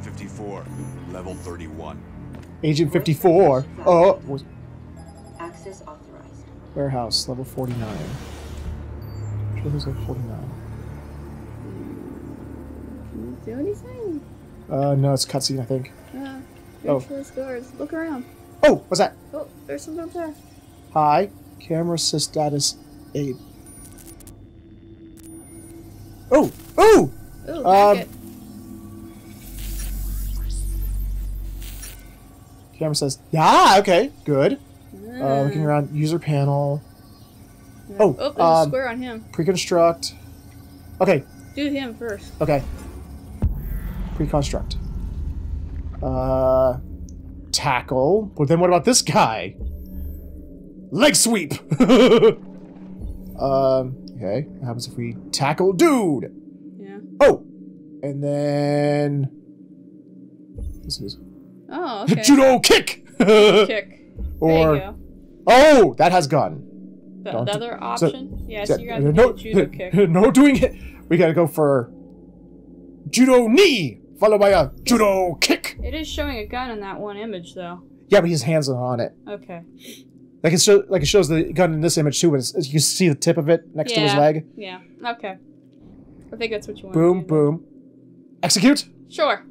Speaker 18: 54, level 31.
Speaker 1: Agent 54. Oh,
Speaker 16: Access authorized.
Speaker 1: warehouse level 49. Who's level 49?
Speaker 2: Do anything?
Speaker 1: Uh, no, it's cutscene, I think.
Speaker 2: Uh,
Speaker 1: Oh.
Speaker 2: oh. guards. Look around.
Speaker 1: Oh, what's that?
Speaker 2: Oh, there's something up there.
Speaker 1: Hi, camera assist status 8. Oh, oh!
Speaker 2: Ooh,
Speaker 1: Um. Camera says, ah, okay, good. Uh, looking around, user panel. Oh,
Speaker 2: oh,
Speaker 1: um,
Speaker 2: square on him.
Speaker 1: Pre-construct. Okay,
Speaker 2: Do him first.
Speaker 1: okay. Pre-construct. Uh, tackle. But then what about this guy? Leg sweep! [LAUGHS] um, okay. What happens if we tackle dude?
Speaker 2: Yeah.
Speaker 1: Oh! And then... This is...
Speaker 2: Oh, okay.
Speaker 1: Judo kick! [LAUGHS]
Speaker 2: Kick.
Speaker 1: Or...
Speaker 2: There you go.
Speaker 1: Oh! That has gun.
Speaker 2: The, the
Speaker 1: do-
Speaker 2: other
Speaker 1: so-
Speaker 2: option? yeah,
Speaker 1: so-
Speaker 2: you're gonna
Speaker 1: no,
Speaker 2: have to do judo kick. [LAUGHS]
Speaker 1: No doing it. We gotta go for judo knee, followed by a judo kick.
Speaker 2: It is showing a gun in that one image, though.
Speaker 1: Yeah, but his hands are on it.
Speaker 2: Okay.
Speaker 1: Like it show, like it shows the gun in this image too, but it's, you see the tip of it next to his leg.
Speaker 2: Yeah. Okay. I think that's what you want.
Speaker 1: Boom, boom. Execute.
Speaker 2: Sure.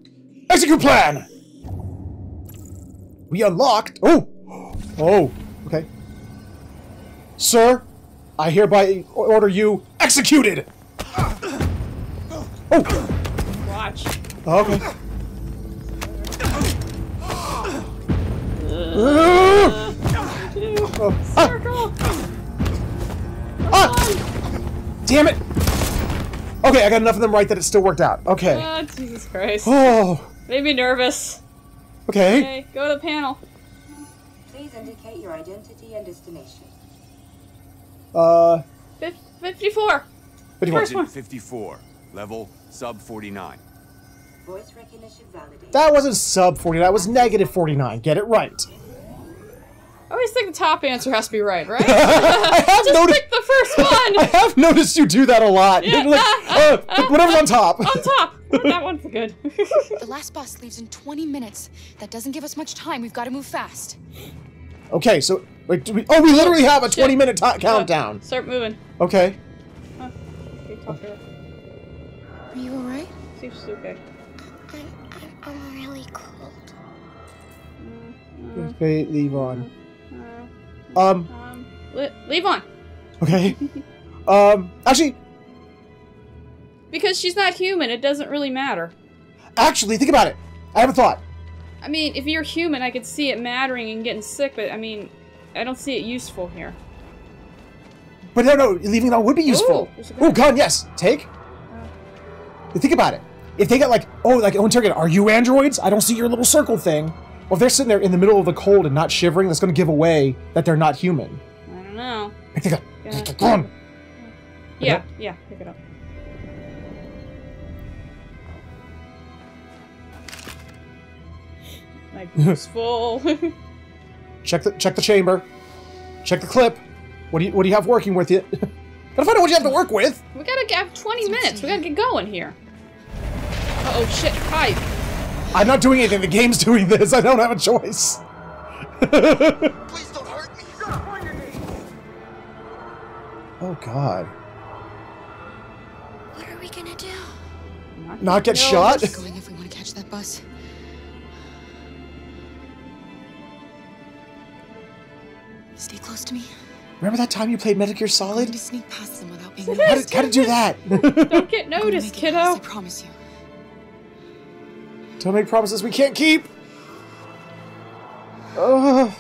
Speaker 1: Execute plan. We unlocked. Oh, [GASPS] oh. Okay. Sir, I hereby order you executed. Oh!
Speaker 2: Watch.
Speaker 1: Okay. Oh, ah. Ah! Damn it! Okay, I got enough of them right that it still worked out. Okay.
Speaker 2: Oh, Jesus Christ.
Speaker 1: Oh.
Speaker 2: Made me nervous.
Speaker 1: Okay.
Speaker 2: Okay, go to the panel.
Speaker 16: Please indicate your identity and destination.
Speaker 1: Uh.
Speaker 2: Fif- 54. First one.
Speaker 18: Agent 54. Level sub 49.
Speaker 16: Voice recognition validated.
Speaker 1: That wasn't sub 49. That was negative 49. Get it right.
Speaker 2: I always think the top answer has to be right, right? [LAUGHS]
Speaker 1: I have
Speaker 2: Just
Speaker 1: noticed.
Speaker 2: pick the first one. [LAUGHS]
Speaker 1: I have noticed you do that a lot.
Speaker 2: Yeah.
Speaker 1: You're like, uh, [LAUGHS] whatever's on top.
Speaker 2: On top. that one's good.
Speaker 9: the last bus leaves in 20 minutes. That doesn't give us much time. We've got to move fast.
Speaker 1: Okay, so like, do we, oh, we literally have a
Speaker 2: Shit.
Speaker 1: 20 minute ti countdown.
Speaker 2: Start moving.
Speaker 1: Okay.
Speaker 2: Okay, talk to.
Speaker 9: Are you alright?
Speaker 2: See if she's okay.
Speaker 3: I'm really cold.
Speaker 1: Okay, leave on. Um.
Speaker 2: Um, le- leave on.
Speaker 1: Okay. [LAUGHS] Um. Actually,
Speaker 2: Because she's not human, it doesn't really matter.
Speaker 1: actually, think about it. I have a thought.
Speaker 2: I mean, if you're human, I could see it mattering and getting sick, but I mean, I don't see it useful here.
Speaker 1: But no, no, leaving it on would be useful. Oh, gun, yes. Take. Uh. Think about it. If they get like, oh, like, oh, interrogate, are you androids? I don't see your little circle thing. Well, if they're sitting there in the middle of the cold and not shivering, that's going to give away that they're not human.
Speaker 2: I don't know.
Speaker 1: Pick the gun. Pick the gun.
Speaker 2: Yeah, yeah, pick it up. Like, full. [LAUGHS]
Speaker 1: Check the check the chamber. Check the clip. What do you what do you have working with you? [LAUGHS] Gotta find out what you have to work with.
Speaker 2: we gotta have 20 minutes. We gotta get going here. Uh oh, shit. Hi.
Speaker 1: I'm not doing anything. The game's [LAUGHS] doing this. I don't have a choice. Please don't hurt me. Stop pointing me. Oh God.
Speaker 3: What are we gonna do?
Speaker 1: Not get
Speaker 9: No,
Speaker 1: shot?
Speaker 9: Keep going if we want to catch that bus. Stay close to me.
Speaker 1: Remember that time you played Metal Gear
Speaker 9: I'm
Speaker 1: Solid?
Speaker 9: going to sneak past them without being
Speaker 1: How
Speaker 9: noticed.
Speaker 1: did, how did you do that? [LAUGHS]
Speaker 2: Don't get noticed, kiddo.
Speaker 9: I promise you.
Speaker 1: Don't make promises we can't keep. Ugh.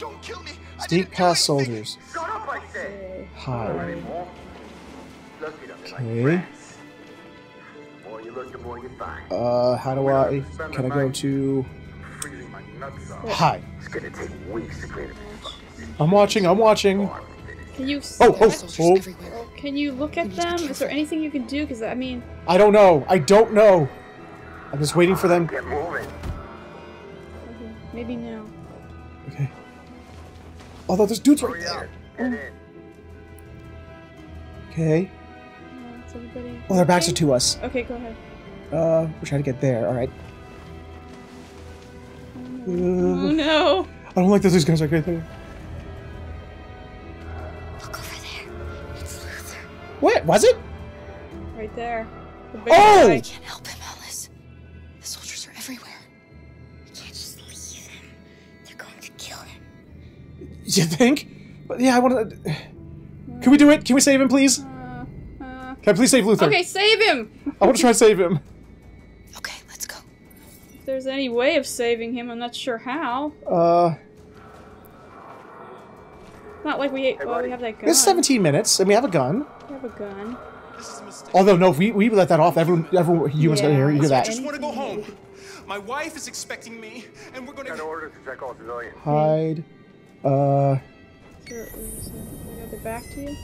Speaker 1: Don't kill me. Sneak past soldiers. Hide. Okay. Uh, how do I? Can I go to? Hi. I'm watching. I'm watching.
Speaker 2: Can you
Speaker 1: Oh, oh,
Speaker 2: touch-
Speaker 1: oh.
Speaker 2: Can you look at them? Is there anything you can do? Because, I mean,
Speaker 1: I don't know. I don't know. I'm just waiting for them. Get moving.
Speaker 2: okay, maybe now.
Speaker 1: Okay. Although there's dudes right there. Okay.
Speaker 2: Uh,
Speaker 1: Well, their backs
Speaker 2: okay?
Speaker 1: are to us.
Speaker 2: Okay, go ahead.
Speaker 1: Uh, we're trying to get there. All right.
Speaker 2: Oh
Speaker 1: Uh,
Speaker 2: no.
Speaker 1: I don't like that these guys are right there. What was it?
Speaker 2: Right there. The big
Speaker 1: Oh!
Speaker 2: guy.
Speaker 9: can't help him, Alice. The soldiers are everywhere.
Speaker 1: You think? But yeah, I want to. Can we do it? Can we save him, please?
Speaker 2: Uh,
Speaker 1: Can I please save Luther?
Speaker 2: Okay, save him!
Speaker 1: I want to try to save him. Okay, let's go.
Speaker 2: If there's any way of saving him, I'm not sure how.
Speaker 1: Uh,
Speaker 2: Not like we well, we have that gun.
Speaker 1: it's 17 minutes, and we have a gun.
Speaker 2: We have a gun.
Speaker 1: Although, no, if we, we let that off, everyone, everyone humans gonna hear, hear that.
Speaker 8: I
Speaker 1: that.
Speaker 8: just want to go home. My wife is expecting me, and we're going to. order to check all civilians.
Speaker 1: Hide. Uh,
Speaker 2: Sure, we just, go back to you.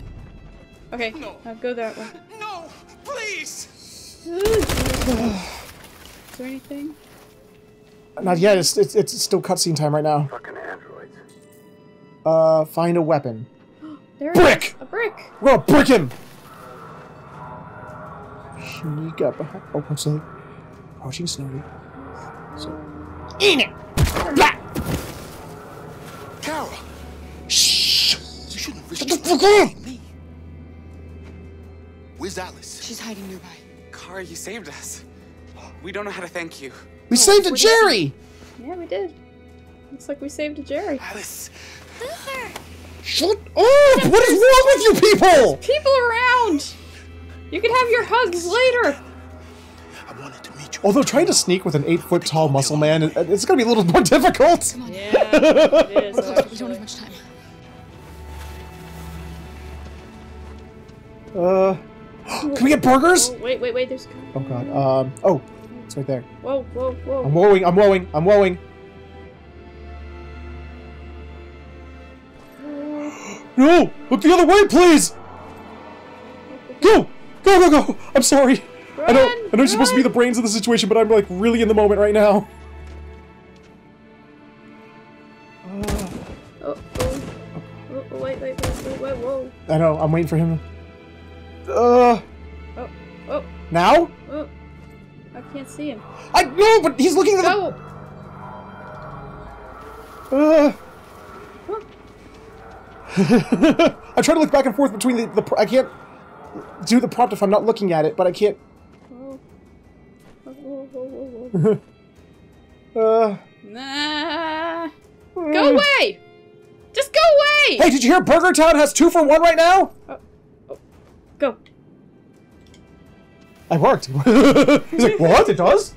Speaker 2: Okay, uh, go that way.
Speaker 8: No, please.
Speaker 2: Is there anything?
Speaker 1: not yet. It's, it's, it's still cutscene time right now.
Speaker 8: Fucking androids.
Speaker 1: Uh, find a weapon. [GASPS]
Speaker 2: There
Speaker 1: Brick!
Speaker 2: A brick!
Speaker 1: We're gonna brick him! Sneak up behind. Oh, what's that? Approaching slowly. So. In it! Blah!
Speaker 5: Carol!
Speaker 1: Shh!
Speaker 5: You shouldn't risk
Speaker 1: Shut the fuck up!
Speaker 5: Where's Alice?
Speaker 9: She's hiding nearby.
Speaker 19: Car, you saved us. We don't know how to thank you.
Speaker 1: We saved a Jerry!
Speaker 2: Yeah, we did. Looks like we saved a Jerry.
Speaker 19: Alice.
Speaker 1: Shut up! What is wrong with you people?
Speaker 2: People around! You can have your hugs later!
Speaker 1: Although trying to sneak with an eight foot tall muscle man, it's gonna be a little [LAUGHS] more difficult.
Speaker 2: Yeah, it is.
Speaker 9: We're close, but we don't have much time.
Speaker 1: Uh. [GASPS] Can we get burgers?
Speaker 2: Oh, wait, wait, wait. There's.
Speaker 1: Oh god. Um. Oh, it's right there.
Speaker 2: Whoa, whoa, whoa.
Speaker 1: I'm woeing. I'm woeing. I'm woeing. No! Look the other way, please! Go! Go, go, go! I'm sorry. I know. I know you're supposed to be the brains of the situation, but I'm like really in the moment right now.
Speaker 2: Oh, oh. Oh, oh, wait, wait, wait, wait, wait, whoa.
Speaker 1: I know. I'm waiting for him. Uh.
Speaker 2: Oh, oh,
Speaker 1: Now?
Speaker 2: oh. I can't see him.
Speaker 1: I know, but he's looking at
Speaker 2: Go!
Speaker 1: the. Uh. [LAUGHS] I try to look back and forth between the, the. pr- I can't do the prompt if I'm not looking at it, but I can't.
Speaker 2: Oh. [LAUGHS] Oh,
Speaker 1: uh.
Speaker 2: Nah. Go away! Just go away!
Speaker 1: Hey, did you hear Burger Town has two for one right now?
Speaker 2: Go.
Speaker 1: I worked. [LAUGHS] He's like, what? It does?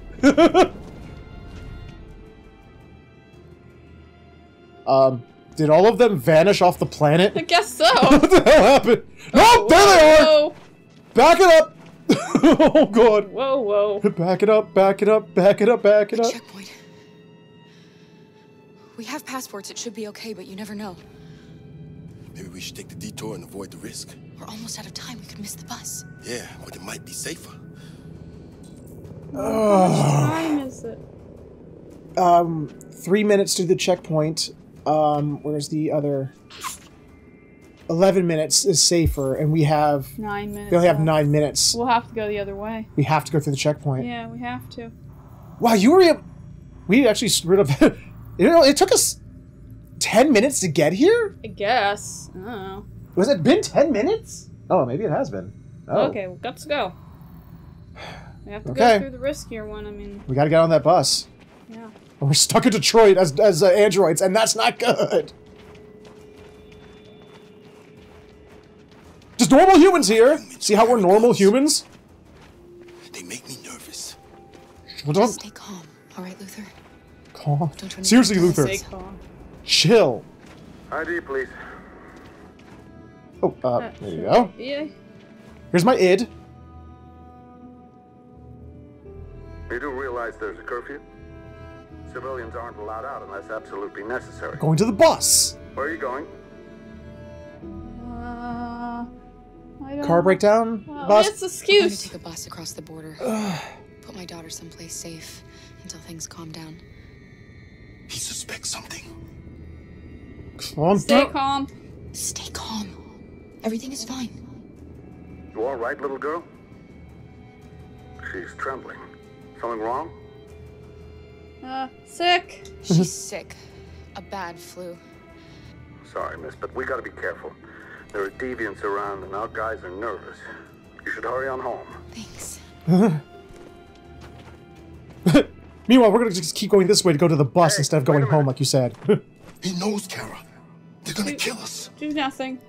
Speaker 1: um, did all of them vanish off the planet?
Speaker 2: I guess so. [LAUGHS]
Speaker 1: what the hell happened? No, there they are!
Speaker 2: Whoa,
Speaker 1: Back it up! [LAUGHS] oh god.
Speaker 2: whoa, whoa.
Speaker 1: Back it up, back it up, back it up, back it up.
Speaker 9: Checkpoint. We have passports. It should be okay, but you never know.
Speaker 20: Maybe we should take the detour and avoid the risk.
Speaker 9: We're almost out of time. We could miss the bus.
Speaker 20: Yeah, but it might be safer.
Speaker 2: How much time is it?
Speaker 1: Um, three minutes to the checkpoint. Um, where's the other? Eleven minutes is safer, and we have
Speaker 2: Nine minutes.
Speaker 1: we only have
Speaker 2: left.
Speaker 1: nine minutes.
Speaker 2: We'll have to go the other way.
Speaker 1: We have to go through the checkpoint.
Speaker 2: Yeah, we have to.
Speaker 1: Wow, you were able. We actually screwed up. [LAUGHS] you know, it took us ten minutes to get here.
Speaker 2: I guess. I don't know.
Speaker 1: Was it been ten minutes? Oh, maybe it has been. Oh.
Speaker 2: Okay, well, let's go. We have to
Speaker 1: Okay.
Speaker 2: go through the riskier one. I mean,
Speaker 1: We got to get on that bus.
Speaker 2: yeah.
Speaker 1: We're stuck in Detroit as as uh, androids, and that's not good. Just normal humans here. See how we're normal humans?
Speaker 20: They make me nervous.
Speaker 1: Well, don't
Speaker 9: Stay calm. All right, Luther.
Speaker 1: calm.
Speaker 9: Don't turn
Speaker 1: Seriously, Luther.
Speaker 2: Stay calm.
Speaker 1: Chill.
Speaker 21: ID, please.
Speaker 1: Oh, uh,
Speaker 2: Uh,
Speaker 1: there you go.
Speaker 2: Yeah.
Speaker 1: Here's my id.
Speaker 21: You do realize there's a curfew? Civilians aren't allowed out unless absolutely necessary.
Speaker 1: Going to the bus.
Speaker 21: Where are you going?
Speaker 2: Uh, I don't
Speaker 1: Car breakdown.
Speaker 2: Well,
Speaker 1: bus.
Speaker 2: It's
Speaker 9: I'm going to take a bus across the border. [SIGHS] Put my daughter someplace safe until things calm down.
Speaker 20: He suspects something.
Speaker 1: Calm
Speaker 2: Stay
Speaker 1: down.
Speaker 2: calm.
Speaker 9: Stay calm. Everything is fine.
Speaker 21: You all right, little girl? She's trembling. Something wrong?
Speaker 2: Uh, sick.
Speaker 9: She's [LAUGHS] sick. A bad flu.
Speaker 21: Sorry, miss, but we gotta be careful. There are deviants around and our guys are nervous. You should hurry on home.
Speaker 9: Thanks. [LAUGHS]
Speaker 1: Meanwhile, we're gonna just keep going this way to go to the bus instead of going home, like you said. [LAUGHS]
Speaker 20: He knows, Kara. They're gonna kill us.
Speaker 2: Do nothing.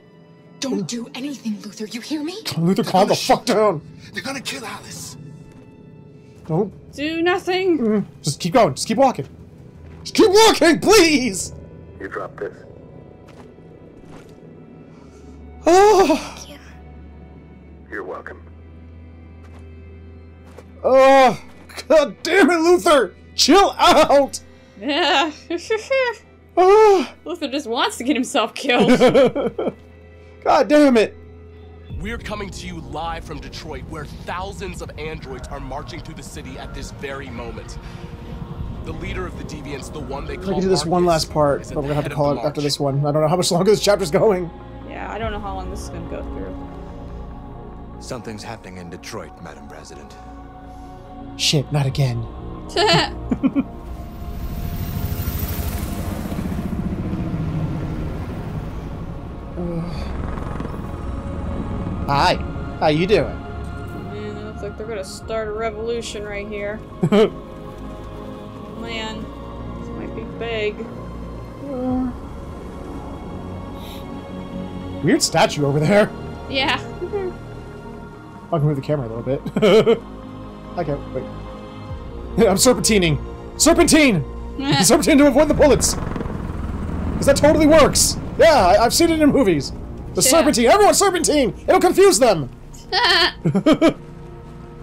Speaker 9: Don't do anything, Luther. You hear me?
Speaker 1: Luther, calm the fuck down.
Speaker 20: They're gonna kill Alice.
Speaker 1: Don't.
Speaker 2: Do nothing. Mm-hmm.
Speaker 1: Just keep going. Just keep walking. Just keep walking, please.
Speaker 21: You dropped this.
Speaker 1: Oh.
Speaker 21: thank You're welcome.
Speaker 1: Oh. God damn it, Luther. Chill out.
Speaker 2: Yeah. [LAUGHS]
Speaker 1: Oh.
Speaker 2: Luther just wants to get himself killed. [LAUGHS]
Speaker 1: God damn it.
Speaker 13: We're coming to you live from Detroit, where thousands of androids are marching through the city at this very moment. The leader of the deviants, the one they
Speaker 1: I
Speaker 13: call
Speaker 1: can do this one last part, but we're gonna have to call
Speaker 13: the
Speaker 1: it after this one. I don't know how much longer this chapter's going.
Speaker 2: yeah, I don't know how long this is gonna go through.
Speaker 5: Something's happening in Detroit, Madam President.
Speaker 1: Shit, not again. [LAUGHS] Hi. How you doing?
Speaker 2: Man, it looks like they're gonna start a revolution right here. [LAUGHS] Man, this might be big.
Speaker 1: Weird statue over there.
Speaker 2: Yeah.
Speaker 1: I can move the camera a little bit. [LAUGHS] okay, wait. [LAUGHS] I'm serpentining. Serpentine! Serpentine to avoid the bullets! Because that totally works! Yeah, I- I've seen it in movies. The
Speaker 2: Yeah.
Speaker 1: serpentine. Everyone serpentine! It'll confuse them! [LAUGHS]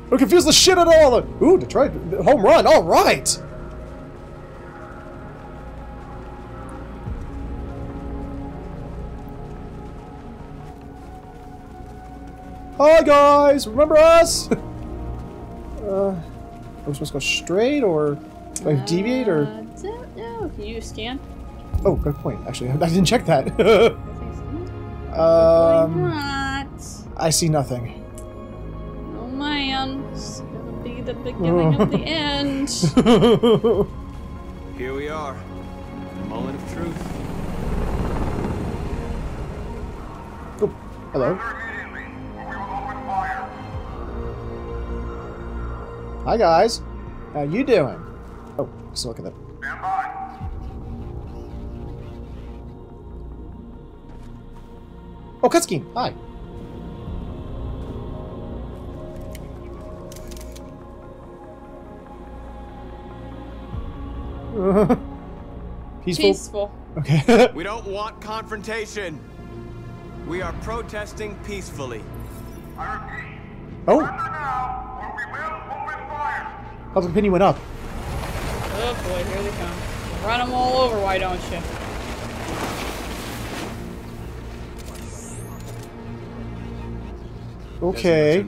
Speaker 1: Who confused the shit out of all the. Ooh, Detroit home run. All right. Hi guys, remember us? [LAUGHS] uh, are we supposed to go straight or like deviate or?
Speaker 2: Uh, don't know. Can you scan?
Speaker 1: Oh, good point. Actually, I didn't check that. [LAUGHS] um,
Speaker 2: Not.
Speaker 1: I see nothing.
Speaker 2: Oh man, it's gonna be the beginning of the [LAUGHS] end. [LAUGHS]
Speaker 6: Here we are. The moment of truth.
Speaker 1: Hello. Hi guys. How you doing? Oh, still look at that. Cutscene. [LAUGHS] Hi. Peaceful.
Speaker 2: Peaceful.
Speaker 1: Okay. [LAUGHS]
Speaker 6: we don't want confrontation. We are protesting peacefully.
Speaker 1: Oh. Public opinion went up.
Speaker 2: Oh boy, here they come. Run them all over, why don't you?
Speaker 1: Okay.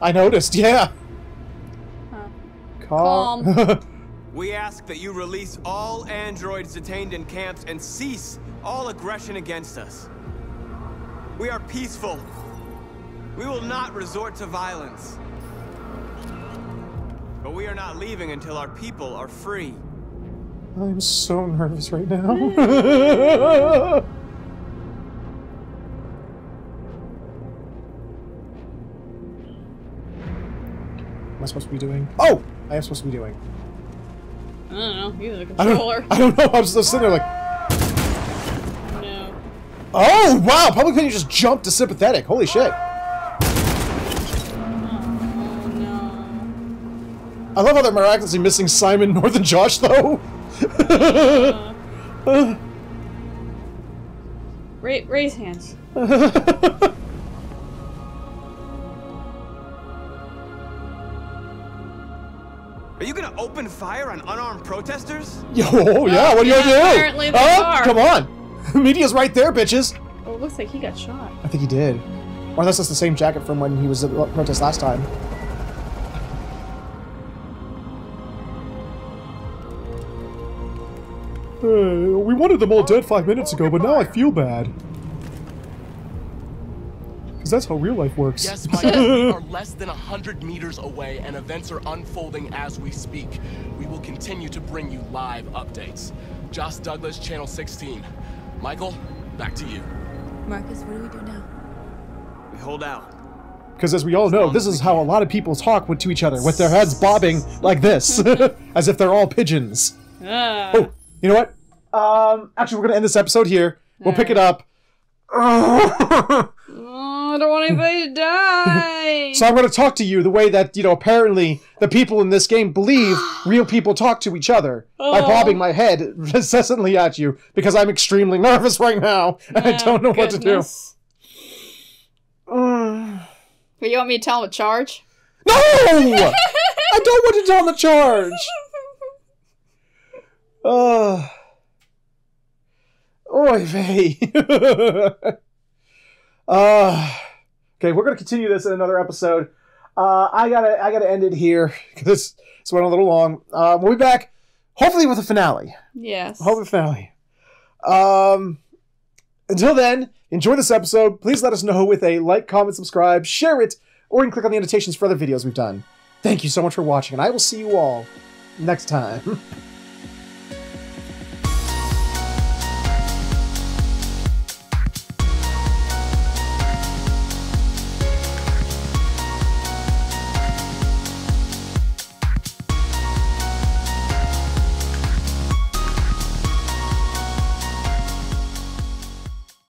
Speaker 1: I noticed, yeah. Calm. [LAUGHS]
Speaker 6: We ask that you release all androids detained in camps and cease all aggression against us. We are peaceful. We will not resort to violence. But we are not leaving until our people are free.
Speaker 1: I'm so nervous right now. [LAUGHS] [LAUGHS] am I supposed to be doing? Oh! I am supposed to be doing.
Speaker 2: I don't know. You're the
Speaker 1: I
Speaker 2: controller.
Speaker 1: don't, I don't know. I was just sitting there like,
Speaker 2: No.
Speaker 1: oh wow! Public opinion just jumped to sympathetic. Holy shit! Oh, I love how they're miraculously missing Simon, North, and Josh though. [LAUGHS] [LAUGHS]
Speaker 2: Ra raise hands. [LAUGHS]
Speaker 6: Are you gonna open fire on unarmed protesters? [LAUGHS]
Speaker 1: Yo, oh, yeah, what are you
Speaker 2: yeah,
Speaker 1: gonna do?
Speaker 2: apparently they
Speaker 1: Huh?
Speaker 2: are.
Speaker 1: Come on, [LAUGHS] media's right there, bitches.
Speaker 2: Oh, it looks like he got shot.
Speaker 1: I think he did, or unless that's the same jacket from when he was at the protest last time. Uh, we wanted them all dead five minutes ago, but now I feel bad. Because that's how real life works.
Speaker 13: Yes, Mike, we are [LAUGHS] less than 100 meters away and events are unfolding as we speak. We will continue to bring you live updates. Josh Douglas, Channel 16. Michael, back to you.
Speaker 11: Markus, what do we do now?
Speaker 6: We hold out.
Speaker 1: Because as we all know, this is how a lot of people talk with, to each other, with their heads bobbing like this, [LAUGHS] as if they're all pigeons.
Speaker 2: Ah.
Speaker 1: Oh, you know what? Um, actually, we're gonna end this episode here. We'll pick it up. [LAUGHS]
Speaker 2: Oh, I don't want [LAUGHS] anybody to die.
Speaker 1: So I'm going to talk to you the way that, you know, apparently the people in this game believe [GASPS] real people talk to each other by
Speaker 2: Oh.
Speaker 1: bobbing my head [LAUGHS] incessantly at you because I'm extremely nervous right now and I don't know what to do.
Speaker 2: goodness. [SIGHS] But you want me to tell him to charge?
Speaker 1: No! I don't want to tell him the charge. [LAUGHS] Uh, oy vey. Uh, okay, we're gonna continue this in another episode. Uh, I gotta, I gotta end it here because this went a little long. Uh, we'll be back, hopefully with a finale.
Speaker 2: Yes.
Speaker 1: Hopefully a finale. Um, until then, enjoy this episode. Please let us know with a like, comment, subscribe, share it, or you can click on the annotations for other videos we've done. Thank you so much for watching, and I will see you all next time. [LAUGHS]